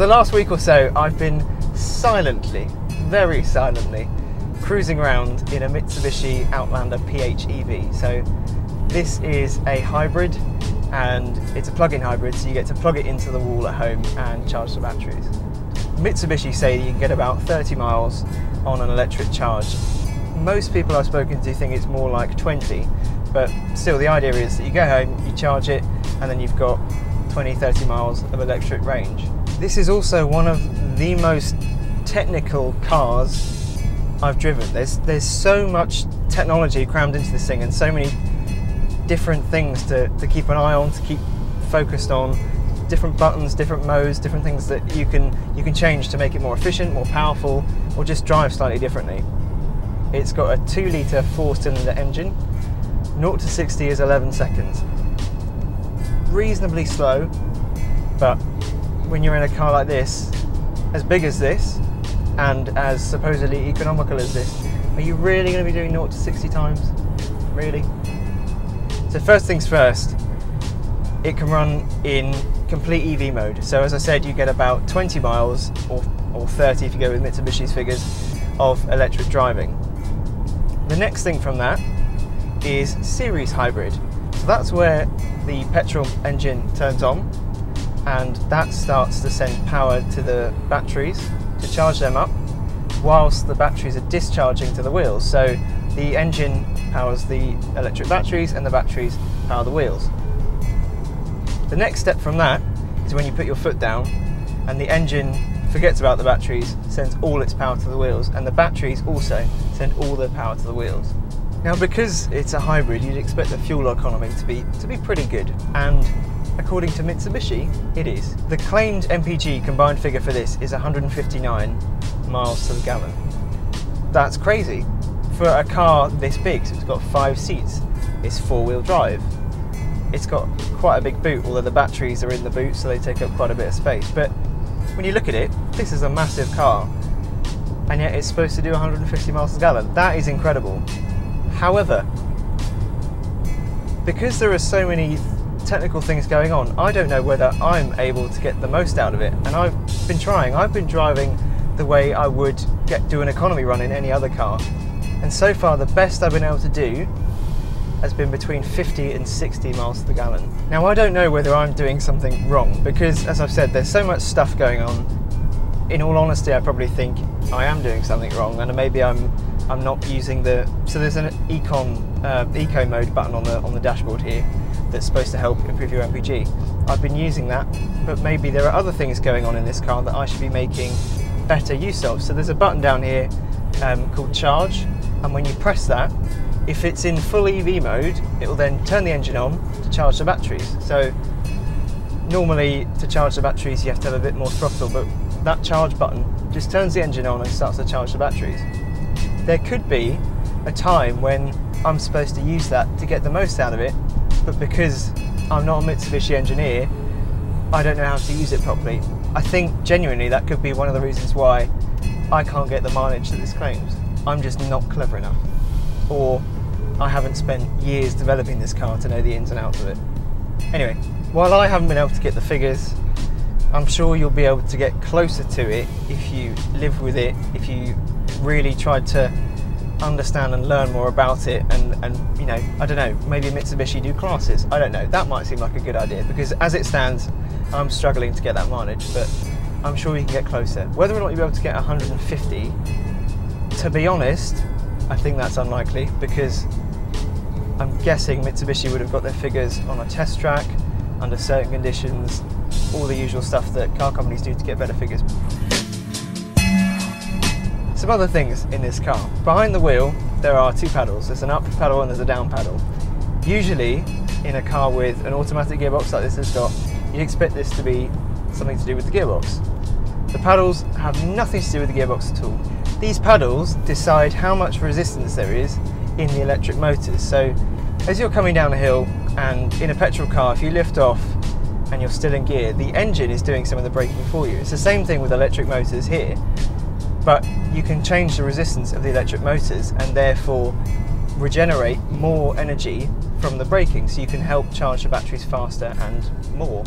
For the last week or so, I've been silently, very silently, cruising around in a Mitsubishi Outlander PHEV. So this is a hybrid and it's a plug-in hybrid, so you get to plug it into the wall at home and charge the batteries. Mitsubishi say you can get about 30 miles on an electric charge. Most people I've spoken to think it's more like 20, but still the idea is that you go home, you charge it, and then you've got 20, 30 miles of electric range. This is also one of the most technical cars I've driven. There's, there's so much technology crammed into this thing and so many different things to, to keep an eye on, to keep focused on, different buttons, different modes, different things that you can you can change to make it more efficient, more powerful, or just drive slightly differently. It's got a 2 litre 4 cylinder engine. 0 to 60 is 11 seconds. Reasonably slow, but when you're in a car like this, as big as this, and as supposedly economical as this, are you really going to be doing 0 to 60 times? Really? So first things first, it can run in complete EV mode. So as I said, you get about 20 miles or, or 30 if you go with Mitsubishi's figures of electric driving. The next thing from that is series hybrid. So that's where the petrol engine turns on and that starts to send power to the batteries to charge them up whilst the batteries are discharging to the wheels. So the engine powers the electric batteries and the batteries power the wheels. The next step from that is when you put your foot down and the engine forgets about the batteries, sends all its power to the wheels, and the batteries also send all their power to the wheels. Now because it's a hybrid, you'd expect the fuel economy to be, to be pretty good, and according to Mitsubishi, it is. The claimed MPG combined figure for this is 159 miles to the gallon. That's crazy. For a car this big, so it's got five seats, it's four-wheel drive, it's got quite a big boot, although the batteries are in the boot, so they take up quite a bit of space. But when you look at it, this is a massive car, and yet it's supposed to do 150 miles a gallon. That is incredible. However, because there are so many technical things going on, I don't know whether I'm able to get the most out of it. And I've been trying. I've been driving the way I would get do an economy run in any other car. And so far, the best I've been able to do has been between 50 and 60 miles to the gallon. Now I don't know whether I'm doing something wrong because as I've said there's so much stuff going on. In all honesty I probably think I am doing something wrong and maybe I'm I'm not using the so there's an econ uh, eco mode button on the on the dashboard here that's supposed to help improve your MPG. I've been using that but maybe there are other things going on in this car that I should be making better use of. So there's a button down here um, called charge and when you press that if it's in full EV mode, it will then turn the engine on to charge the batteries. So normally to charge the batteries you have to have a bit more throttle, but that charge button just turns the engine on and starts to charge the batteries. There could be a time when I'm supposed to use that to get the most out of it, but because I'm not a Mitsubishi engineer, I don't know how to use it properly. I think genuinely that could be one of the reasons why I can't get the mileage that this claims. I'm just not clever enough or I haven't spent years developing this car to know the ins and outs of it. Anyway, while I haven't been able to get the figures, I'm sure you'll be able to get closer to it if you live with it, if you really tried to understand and learn more about it and, and you know, I don't know, maybe Mitsubishi do classes. I don't know. That might seem like a good idea because as it stands, I'm struggling to get that mileage, but I'm sure you can get closer. Whether or not you'll be able to get 150, to be honest, I think that's unlikely because I'm guessing Mitsubishi would have got their figures on a test track under certain conditions, all the usual stuff that car companies do to get better figures. Some other things in this car. Behind the wheel, there are two paddles. There's an up paddle and there's a down paddle. Usually, in a car with an automatic gearbox like this has got, you'd expect this to be something to do with the gearbox. The paddles have nothing to do with the gearbox at all. These paddles decide how much resistance there is in the electric motors. So as you're coming down a hill and in a petrol car, if you lift off and you're still in gear, the engine is doing some of the braking for you. It's the same thing with electric motors here, but you can change the resistance of the electric motors and therefore regenerate more energy from the braking so you can help charge the batteries faster and more.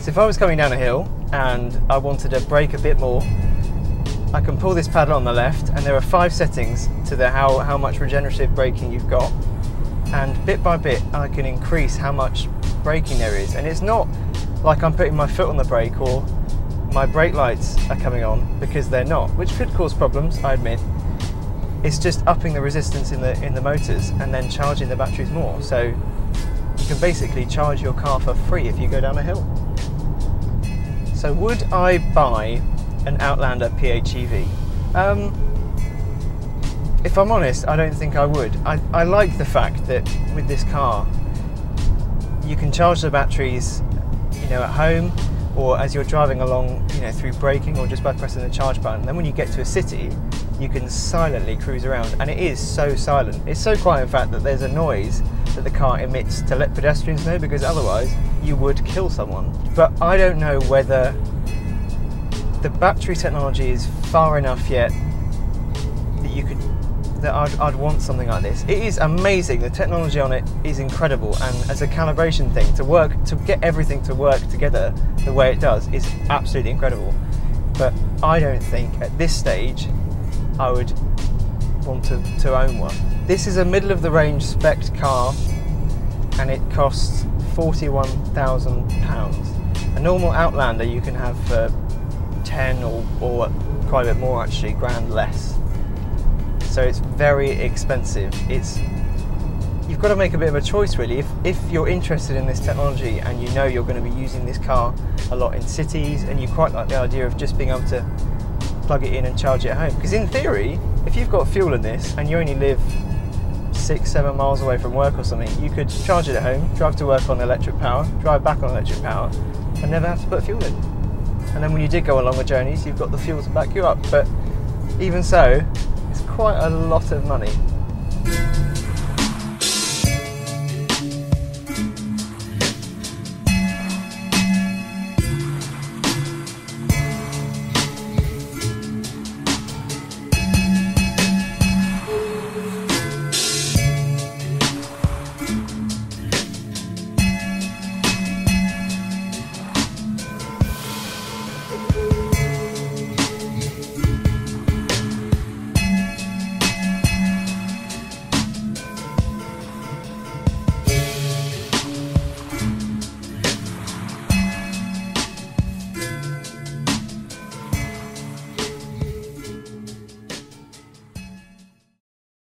So if I was coming down a hill and I wanted to brake a bit more, I can pull this paddle on the left and there are five settings to the how, how much regenerative braking you've got and bit by bit I can increase how much braking there is and it's not like I'm putting my foot on the brake or my brake lights are coming on because they're not which could cause problems I admit it's just upping the resistance in the in the motors and then charging the batteries more so you can basically charge your car for free if you go down a hill so would I buy an Outlander PHEV? Um, if I'm honest, I don't think I would. I, I like the fact that with this car, you can charge the batteries, you know, at home or as you're driving along, you know, through braking or just by pressing the charge button. Then when you get to a city, you can silently cruise around, and it is so silent. It's so quiet, in fact, that there's a noise that the car emits to let pedestrians know, because otherwise you would kill someone. But I don't know whether the battery technology is far enough yet that I'd, I'd want something like this. It is amazing. The technology on it is incredible, and as a calibration thing to work to get everything to work together the way it does is absolutely incredible. But I don't think at this stage I would want to, to own one. This is a middle of the range spec car, and it costs forty-one thousand pounds. A normal Outlander you can have for 10 or, or quite a bit more actually, grand less. So it's very expensive. It's you've got to make a bit of a choice really. If, if you're interested in this technology and you know you're going to be using this car a lot in cities and you quite like the idea of just being able to plug it in and charge it at home. Because in theory, if you've got fuel in this and you only live six, seven miles away from work or something, you could charge it at home, drive to work on electric power, drive back on electric power, and never have to put fuel in and then when you did go on longer journeys, you've got the fuel to back you up. But even so, quite a lot of money.